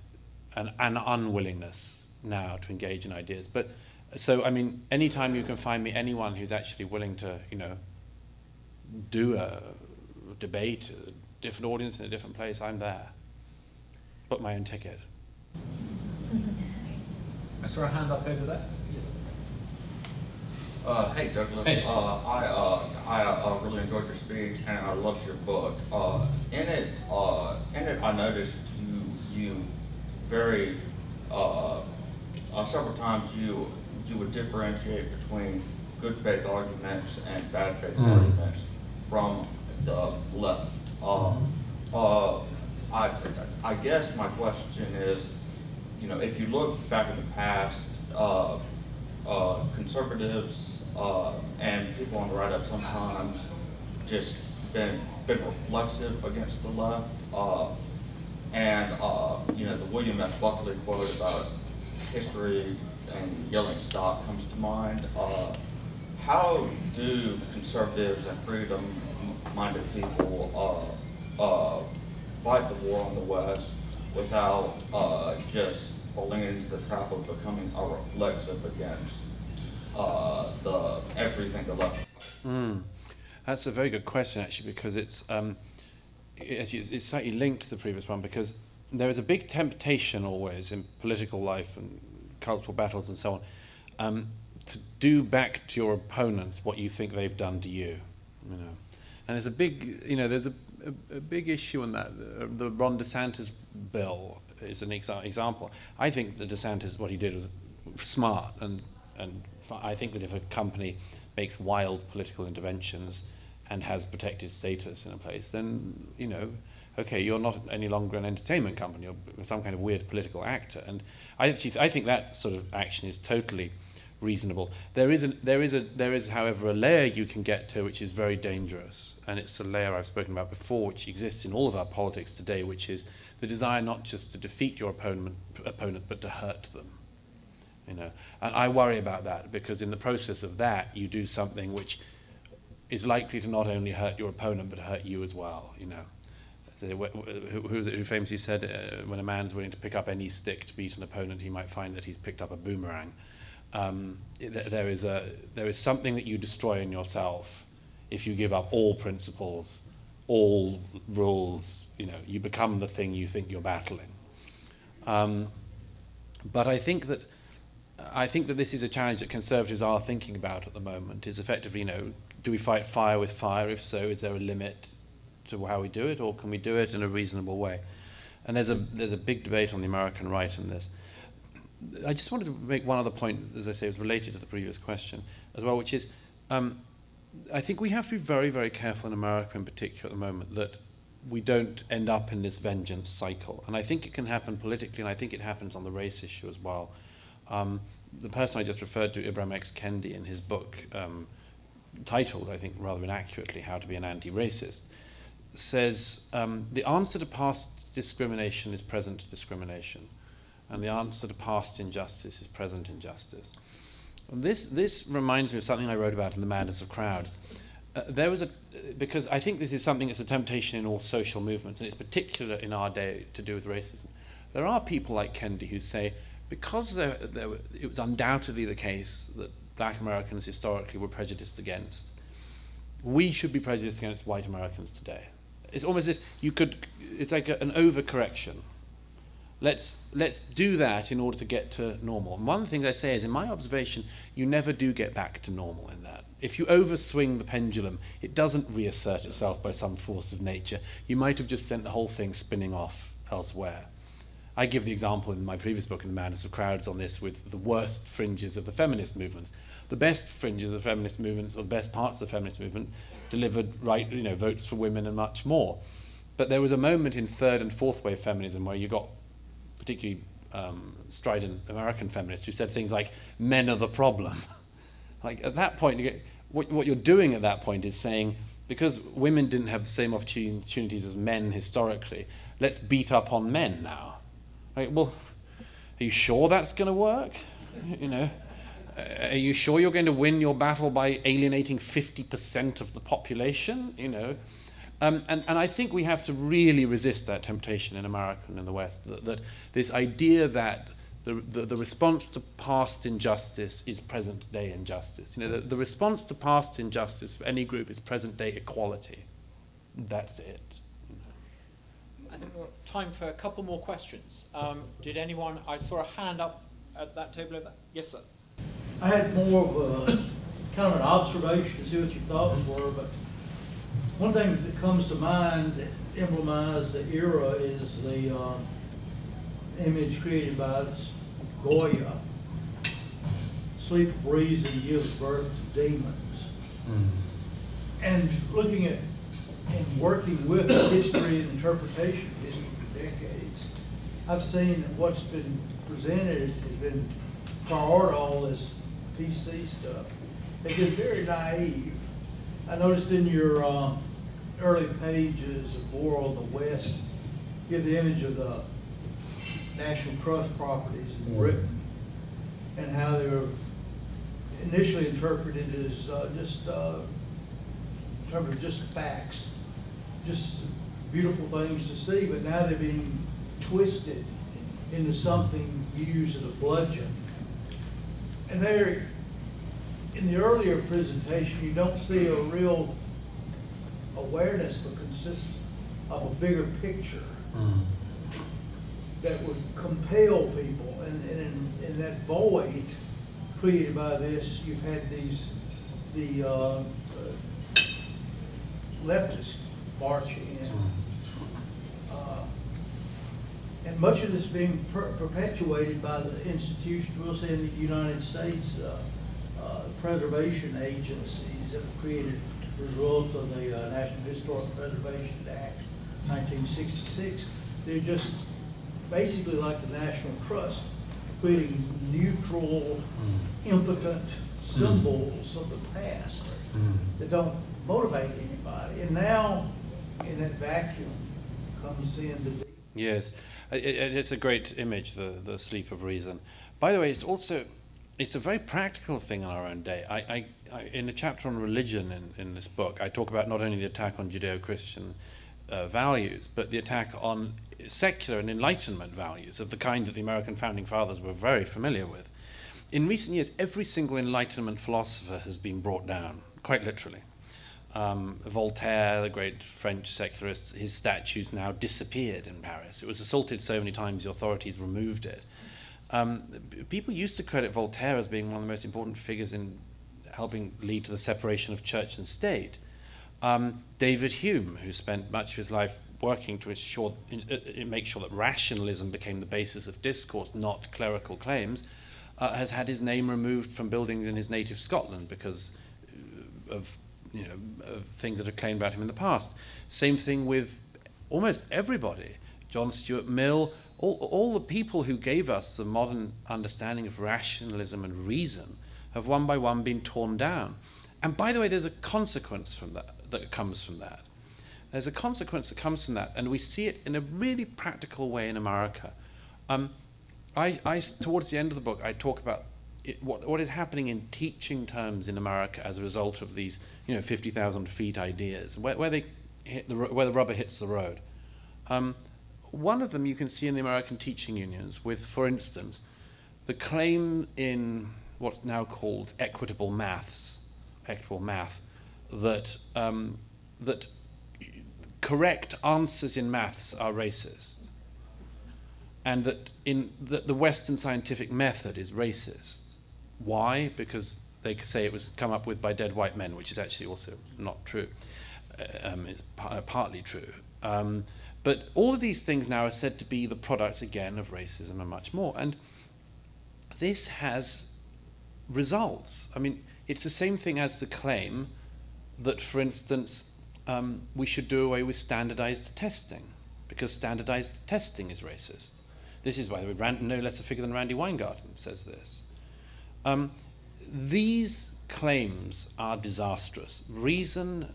an, an unwillingness now to engage in ideas. But so, I mean, anytime you can find me anyone who's actually willing to, you know, do a debate, a different audience in a different place, I'm there. Book my own ticket. I saw a hand up over there. Yes. Uh, hey Douglas, Hey. uh, I, uh, I, uh, really enjoyed your speech and I loved your book. Uh, in it, uh, in it, I noticed you, you very, uh, uh, several times you, you would differentiate between good faith arguments and bad faith Mm. arguments from the left. Uh, uh, I, I guess my question is, you know, if you look back in the past, uh, uh, conservatives, uh, and people on the right have sometimes just been, been reflexive against the left. Uh, and, uh, you know, the William F. Buckley quote about history and yelling stop comes to mind. Uh, how do conservatives and freedom-minded people, fight the war on the West without, uh, just falling into the trap of becoming a reflexive against, uh, the, everything the left Mm. That's a very good question, actually, because it's um, it, it's slightly linked to the previous one because there is a big temptation always in political life and cultural battles and so on um, to do back to your opponents what you think they've done to you, you know. And there's a big, you know, there's a, a, a big issue in that. The, the Ron DeSantis bill is an exa- example. I think that DeSantis, what he did was smart, and and I think that if a company makes wild political interventions and has protected status in a place, then you know, okay, you're not any longer an entertainment company. You're some kind of weird political actor. And I actually, I think that sort of action is totally reasonable. There is, a, there, is a, there is, however, a layer you can get to which is very dangerous, and it's a layer I've spoken about before, which exists in all of our politics today, which is the desire not just to defeat your opponent, opponent but to hurt them. You know, and I worry about that because in the process of that, you do something which is likely to not only hurt your opponent but hurt you as well. You know, who, who it who famously said, uh, "When a man's willing to pick up any stick to beat an opponent, he might find that he's picked up a boomerang." Um, th- there is a there is something that you destroy in yourself if you give up all principles, all rules. You know, you become the thing you think you're battling. Um, but I think that I think that this is a challenge that conservatives are thinking about at the moment. Is effectively, you know, do we fight fire with fire? If so, is there a limit to how we do it, or can we do it in a reasonable way? And there's a there's a big debate on the American right in this. I just wanted to make one other point, as I say, was related to the previous question as well, which is um, I think we have to be very, very careful in America in particular at the moment that we don't end up in this vengeance cycle. And I think it can happen politically, and I think it happens on the race issue as well. Um, the person I just referred to, Ibram X. Kendi, in his book, um, titled, I think rather inaccurately, How to Be an Anti-Racist, says um, the answer to past discrimination is present discrimination, and the answer to past injustice is present injustice. This, this reminds me of something I wrote about in The Madness of Crowds. Uh, there was a, because I think this is something that's a temptation in all social movements, and it's particular in our day to do with racism. There are people like Kendi who say, because there, there, were- it was undoubtedly the case that black Americans historically were prejudiced against, we should be prejudiced against white Americans today. It's almost as if you could, it's like a, an overcorrection. Let's, let's do that in order to get to normal. And one of the things I say is, in my observation, you never do get back to normal in that. If you overswing the pendulum, it doesn't reassert itself by some force of nature. You might have just sent the whole thing spinning off elsewhere. I give the example in my previous book, In the Madness of Crowds, on this with the worst fringes of the feminist movements. The best fringes of feminist movements, or the best parts of the feminist movement, delivered right, you know, votes for women and much more. But there was a moment in third and fourth wave feminism where you got particularly um, strident American feminists who said things like, men are the problem. (laughs) like at that point, you get, what, what you're doing at that point is saying, because women didn't have the same opportunities as men historically, let's beat up on men now. Well, are you sure that's going to work? (laughs) You know, are you sure you're going to win your battle by alienating 50% of the population? You know, um, and, and I think we have to really resist that temptation in America and in the West, that, that this idea that the, the, the response to past injustice is present day injustice. You know, the, the response to past injustice for any group is present day equality. That's it. I think we've got time for a couple more questions. Um, did anyone, I saw a hand up at that table over there. Yes, sir. I had more of a, kind of an observation, to see what your thoughts were, but one thing that comes to mind that emblemizes the era is the, uh, image created by Goya. Sleep of reason gives birth to demons. And looking at and working with history and interpretation of history for decades, I've seen that what's been presented has been prior to all this PC stuff. They've been very naive. I noticed in your um, early pages of War on the West, give the image of the National Trust properties in Britain and how they were initially interpreted as uh, just uh, in of just facts, just beautiful things to see, but now they're being twisted into something used as a bludgeon. And there, in the earlier presentation, you don't see a real awareness of a consist of a bigger picture that would compel people. And, and in, in that void created by this, you've had these, the, uh, uh, leftists marching in. Uh, And much of this being per- perpetuated by the institutions, we'll say in the United States, uh, uh, preservation agencies that were created result of the uh, National Historic Preservation Act, 1966. They're just basically like the National Trust, creating neutral, hmm. impotent hmm. symbols of the past hmm. that don't motivate anybody. And now, in that vacuum, comes in the Yes, it's a great image, the, the sleep of reason. By the way, it's also it's a very practical thing in our own day. I, I, in the chapter on religion in, in this book, I talk about not only the attack on Judeo-Christian uh, values, but the attack on secular and Enlightenment values of the kind that the American founding fathers were very familiar with. In recent years, every single Enlightenment philosopher has been brought down, quite literally. Um, Voltaire, the great French secularist, his statue's now disappeared in Paris. It was assaulted so many times the authorities removed it. Um, people used to credit Voltaire as being one of the most important figures in helping lead to the separation of church and state. Um, David Hume, who spent much of his life working to ensure, uh, uh, make sure that rationalism became the basis of discourse, not clerical claims, uh, has had his name removed from buildings in his native Scotland because uh, of you know of things that are claimed about him in the past. Same thing with almost everybody. John Stuart Mill, all, all the people who gave us the modern understanding of rationalism and reason have one by one been torn down. And by the way, there's a consequence from that that comes from that. There's a consequence that comes from that, and we see it in a really practical way in America. Um, I, I, towards the end of the book, I talk about it, what, what is happening in teaching terms in America as a result of these, you know, 50,000 feet ideas, where, where, they hit the, where the rubber hits the road. Um, one of them you can see in the American teaching unions with, for instance, the claim in what's now called equitable maths, equitable math, that, um, that correct answers in maths are racist and that in that the Western scientific method is racist. Why? Because they say it was come up with by dead white men, which is actually also not true. Uh, Um, it's par- partly true. Um, but all of these things now are said to be the products again of racism and much more. And this has results. I mean, it's the same thing as the claim that, for instance, um, we should do away with standardized testing because standardized testing is racist. This is, by the way, Rand, no less a figure than Randi Weingarten says this. Um, these claims are disastrous. Reason,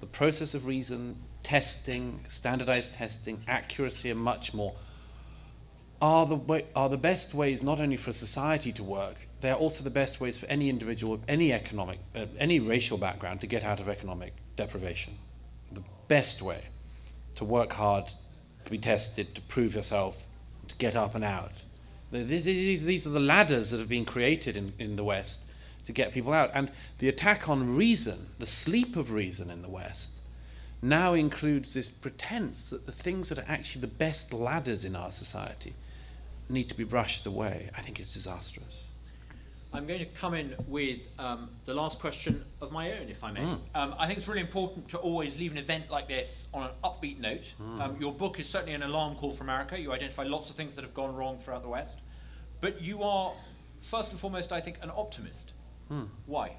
the process of reason, testing, standardized testing, accuracy, and much more are the, way, are the best ways not only for society to work, they are also the best ways for any individual of any economic, uh, any racial background to get out of economic deprivation. The best way to work hard, to be tested, to prove yourself, to get up and out. These, these, these are the ladders that have been created in, in the West to get people out. And the attack on reason, the sleep of reason in the West, now includes this pretense that the things that are actually the best ladders in our society need to be brushed away, I think it's disastrous. I'm going to come in with um, the last question of my own, if I may. Mm. Um, I think it's really important to always leave an event like this on an upbeat note. Um, your book is certainly an alarm call for America. You identify lots of things that have gone wrong throughout the West. But you are, first and foremost, I think, an optimist. Why?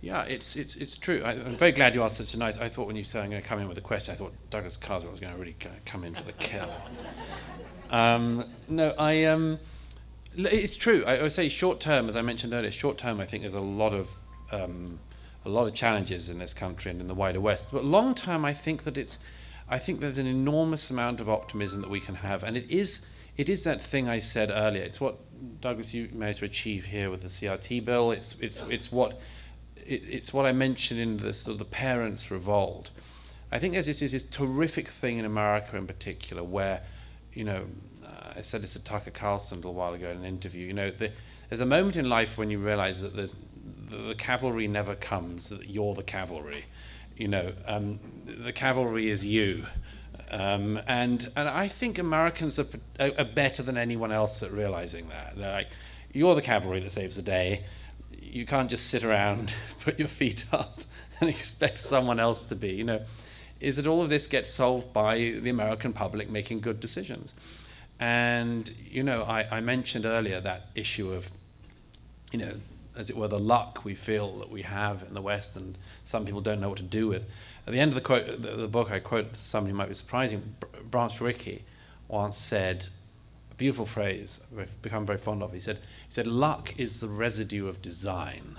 Yeah, it's it's it's true. I, I'm very glad you asked it tonight. I thought when you said I'm going to come in with a question, I thought Douglas Carswell was going to really come in for the kill. (laughs) Um, no, I um, it's true. I, would say short term, as I mentioned earlier, short term. I think there's a lot of um, a lot of challenges in this country and in the wider West. But long term, I think that it's I think there's an enormous amount of optimism that we can have, and it is it is that thing I said earlier. It's what Douglas you managed to achieve here with the CRT bill. It's it's it's what it, it's what I mentioned in the sort of the parents' revolt. I think there's this, this, terrific thing in America in particular where, you know, I said this to Tucker Carlson a little while ago in an interview. You know, the, there's a moment in life when you realize that the, the cavalry never comes. That you're the cavalry. You know, um, the cavalry is you. Um, and and I think Americans are, are better than anyone else at realizing that. They're like, you're the cavalry that saves the day. You can't just sit around, (laughs) put your feet up, (laughs) and expect someone else to be. You know, is that all of this gets solved by the American public making good decisions. And you know, I, I mentioned earlier that issue of, you know, as it were, the luck we feel that we have in the West, and some people don't know what to do with. At the end of the quote, the, the book, I quote somebody who might be surprising. Br- Branch Rickey once said a beautiful phrase I've become very fond of. He said, he said, "Luck is the residue of design."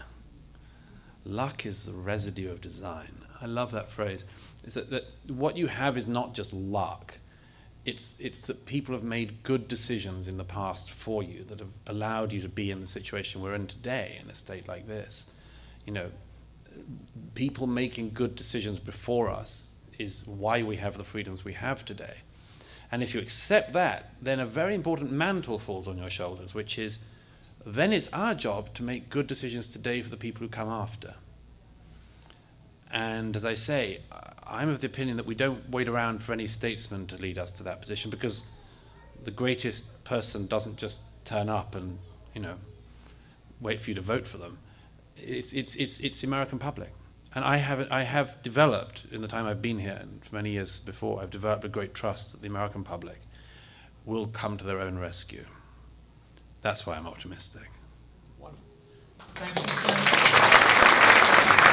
Luck is the residue of design. I love that phrase. Is that, that what you have is not just luck. It's, it's that people have made good decisions in the past for you that have allowed you to be in the situation we're in today in a state like this. You know, people making good decisions before us is why we have the freedoms we have today. And if you accept that, then a very important mantle falls on your shoulders, which is then it's our job to make good decisions today for the people who come after. And as I say, I'm of the opinion that we don't wait around for any statesman to lead us to that position because the greatest person doesn't just turn up and, you know, wait for you to vote for them. It's, it's, it's, it's the American public. And I have, I have developed, in the time I've been here, and for many years before, I've developed a great trust that the American public will come to their own rescue. That's why I'm optimistic. Wonderful. Thank you.